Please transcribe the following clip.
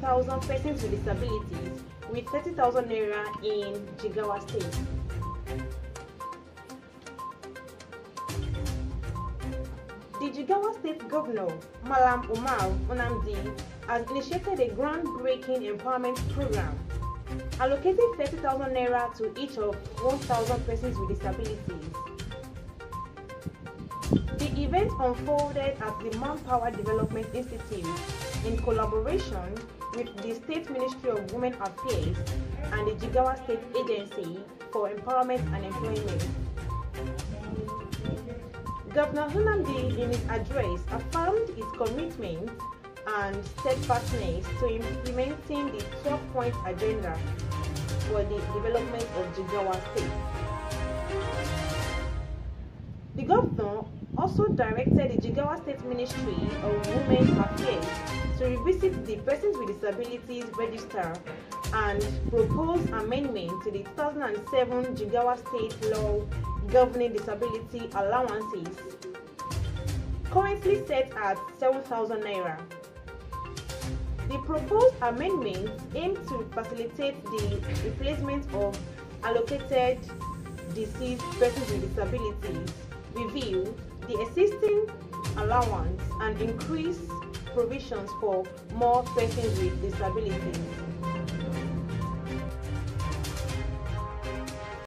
1,000 persons with disabilities with 30,000 naira in Jigawa State. The Jigawa State Governor, Malam Umar A. Namadi, has initiated a groundbreaking empowerment program, allocating 30,000 naira to each of 1,000 persons with disabilities. The event unfolded at the Manpower Development Institute in collaboration with the State Ministry of Women Affairs and the Jigawa State Agency for Empowerment and Employment. Governor Namadi, in his address, affirmed his commitment and steadfastness to implementing the 12 point agenda for the development of Jigawa State. The governor also directed the Jigawa State Ministry of Women Affairs to revisit the Persons with Disabilities Register and propose amendment to the 2007 Jigawa State Law governing disability allowances, currently set at 7,000 naira. The proposed amendments aim to facilitate the replacement of allocated deceased persons with disabilities, review the existing allowance, and increase provisions for more persons with disabilities.